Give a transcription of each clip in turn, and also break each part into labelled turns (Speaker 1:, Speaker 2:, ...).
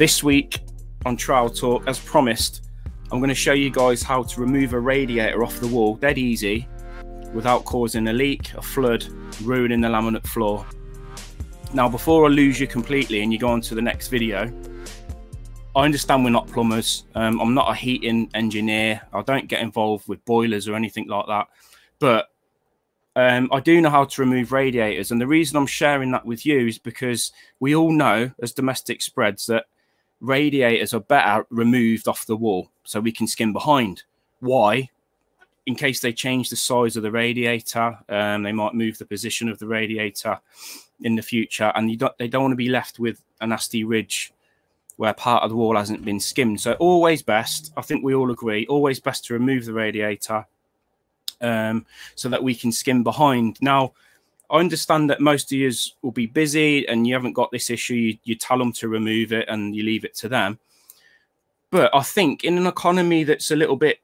Speaker 1: This week on Trowel Talk, as promised, I'm going to show you guys how to remove a radiator off the wall dead easy without causing a leak, a flood, ruining the laminate floor. Now, before I lose you completely and you go on to the next video, I understand we're not plumbers. Um, I'm not a heating engineer. I don't get involved with boilers or anything like that. But um, I do know how to remove radiators. And the reason I'm sharing that with you is because we all know as domestic spreads that radiators are better removed off the wall so we can skim behind. Why? In case they change the size of the radiator, um, they might move the position of the radiator in the future, and don't, they don't want to be left with a nasty ridge where part of the wall hasn't been skimmed. So always best, I think we all agree, always best to remove the radiator um, so that we can skim behind. Now, I understand that most of you will be busy and you haven't got this issue. You, you tell them to remove it and you leave it to them. But I think in an economy that's a little bit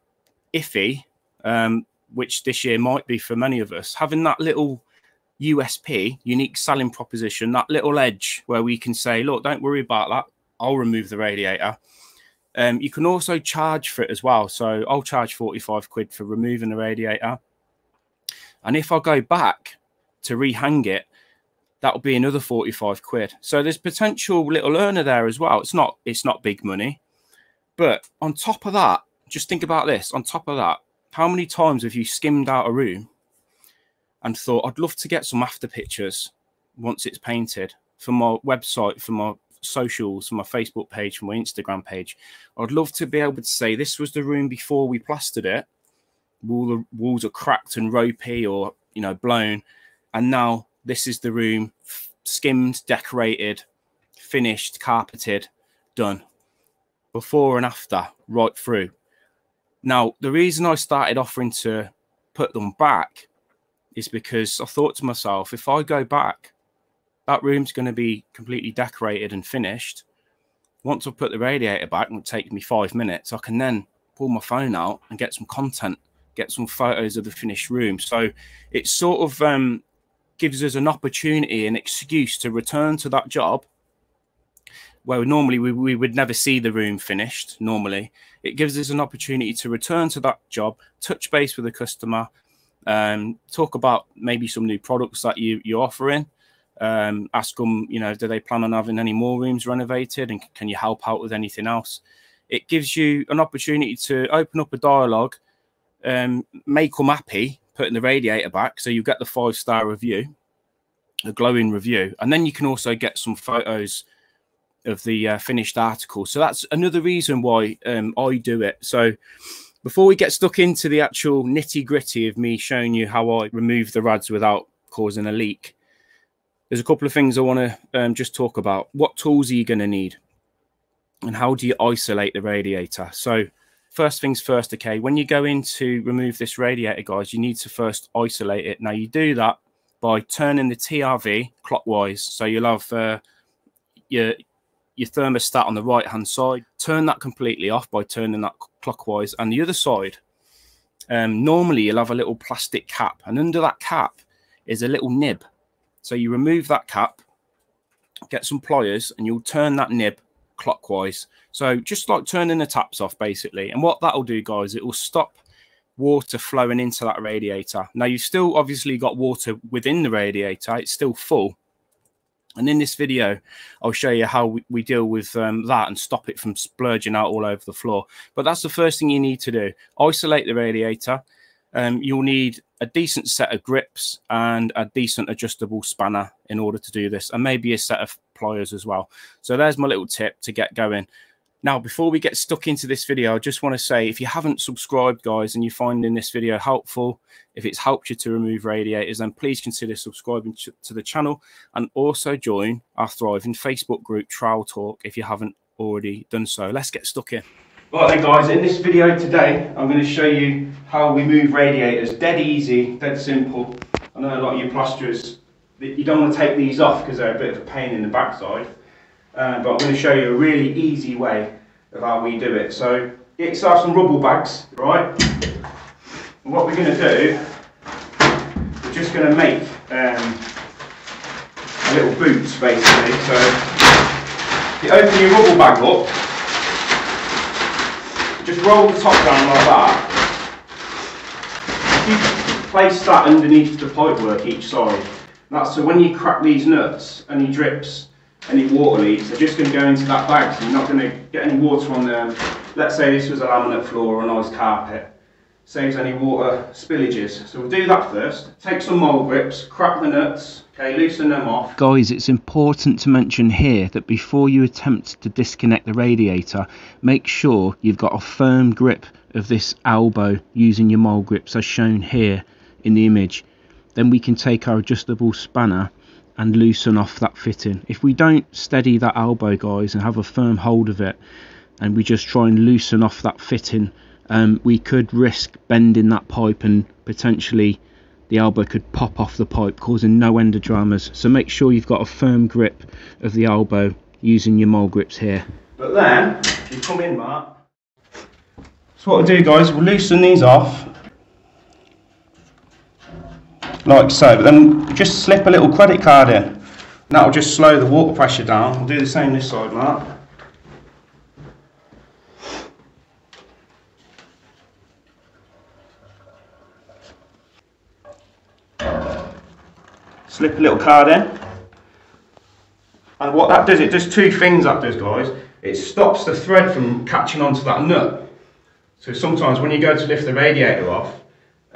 Speaker 1: iffy, um, which this year might be for many of us, having that little USP, unique selling proposition, that little edge where we can say, look, don't worry about that. I'll remove the radiator. Um, you can also charge for it as well. So I'll charge 45 quid for removing the radiator. And if I go back to rehang it, that'll be another 45 quid. So there's potential little earner there as well. It's not it's not big money. But on top of that, just think about this. On top of that, how many times have you skimmed out a room and thought, I'd love to get some after pictures once it's painted for my website, for my socials, for my Facebook page, for my Instagram page. I'd love to be able to say this was the room before we plastered it. All the walls are cracked and ropey or you know blown and now this is the room skimmed, decorated, finished, carpeted, done. Before and after, right through. Now, the reason I started offering to put them back is because I thought to myself, if I go back, that room's going to be completely decorated and finished. Once I put the radiator back, and it will take me five minutes. I can then pull my phone out and get some content, get some photos of the finished room. So it's sort of um, gives us an opportunity, an excuse to return to that job where normally we, we would never see the room finished normally. It gives us an opportunity to return to that job touch base with the customer um, talk about maybe some new products that you, you're offering um, ask them you know do they plan on having any more rooms renovated and can you help out with anything else? It gives you an opportunity to open up a dialogue um, make them happy putting the radiator back. So you get the five star review, a glowing review, and then you can also get some photos of the uh, finished article. So that's another reason why um, I do it. So before we get stuck into the actual nitty gritty of me showing you how I remove the rads without causing a leak, there's a couple of things I want to um, just talk about. What tools are you going to need? And how do you isolate the radiator? So first things first, okay, when you go in to remove this radiator, guys, you need to first isolate it. Now, you do that by turning the TRV clockwise. So you'll have uh, your, your thermostat on the right-hand side. Turn that completely off by turning that clockwise. And the other side, um, normally you'll have a little plastic cap. And under that cap is a little nib. So you remove that cap, get some pliers, and you'll turn that nib clockwise. So just like turning the taps off basically. And what that'll do, guys, it will stop water flowing into that radiator. Now you've still obviously got water within the radiator. It's still full. And in this video, I'll show you how we, deal with um, that and stop it from splurging out all over the floor. But that's the first thing you need to do. Isolate the radiator. Um, you'll need a decent set of grips and a decent adjustable spanner in order to do this, and maybe a set of pliers as well. So there's my little tip to get going. Now, before we get stuck into this video, I just want to say if you haven't subscribed, guys, and you're finding this video helpful, if it's helped you to remove radiators, then please consider subscribing to the channel and also join our thriving Facebook group, Trowel Talk, if you haven't already done so. Let's get stuck in. Right then guys, in this video today, I'm going to show you how we move radiators. Dead easy, dead simple. I know a lot of you plasterers, you don't want to take these off because they're a bit of a pain in the backside. Uh, but I'm going to show you a really easy way of how we do it. So get yourself some rubble bags, right? And what we're going to do, we're just going to make um, a little boots basically. So you open your rubble bag up, just roll the top down like that. You place that underneath the pipework each side. That's so when you crack these nuts, any drips, any water leaks, they're just going to go into that bag, so you're not going to get any water on them. Let's say this was a laminate floor or a nice carpet saves any water spillages. So we'll do that first. Take some mole grips, crack the nuts, okay, loosen them off.
Speaker 2: Guys, it's important to mention here that before you attempt to disconnect the radiator, make sure you've got a firm grip of this elbow using your mole grips as shown here in the image. Then we can take our adjustable spanner and loosen off that fitting. If we don't steady that elbow guys and have a firm hold of it and we just try and loosen off that fitting um, we could risk bending that pipe and potentially the elbow could pop off the pipe causing no end of dramas. So make sure you've got a firm grip of the elbow using your mole grips here.
Speaker 1: But then you come in Mark so what we'll do guys we'll loosen these off like so but then just slip a little credit card in that'll just slow the water pressure down we'll do the same this side Mark slip a little card in. And what that does, it does two things that does guys. It stops the thread from catching onto that nut. So sometimes when you go to lift the radiator off,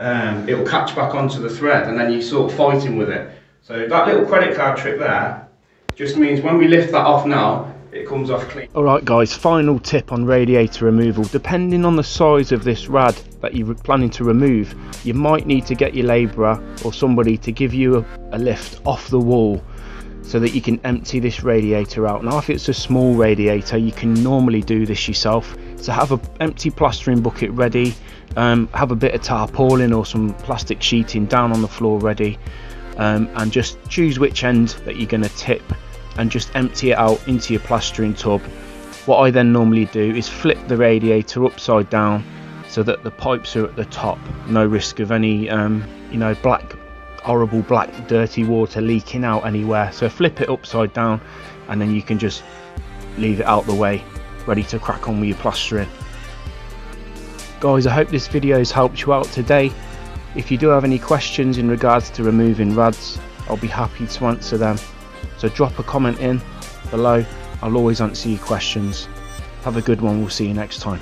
Speaker 1: um, it will catch back onto the thread and then you sort of fighting with it. So that little credit card trick there just means when we lift that off now, it comes off clean.
Speaker 2: Alright guys, final tip on radiator removal. Depending on the size of this rad that you're planning to remove, you might need to get your labourer or somebody to give you a, a lift off the wall so that you can empty this radiator out. Now if it's a small radiator you can normally do this yourself. So have an empty plastering bucket ready, um, have a bit of tarpaulin or some plastic sheeting down on the floor ready um, and just choose which end that you're going to tip and just empty it out into your plastering tub. What I then normally do is flip the radiator upside down so that the pipes are at the top, no risk of any um, you know black horrible black dirty water leaking out anywhere. So flip it upside down and then you can just leave it out the way ready to crack on with your plastering. Guys I hope this video has helped you out today. If you do have any questions in regards to removing rads I'll be happy to answer them. So drop a comment in below. I'll always answer your questions. Have a good one. We'll see you next time.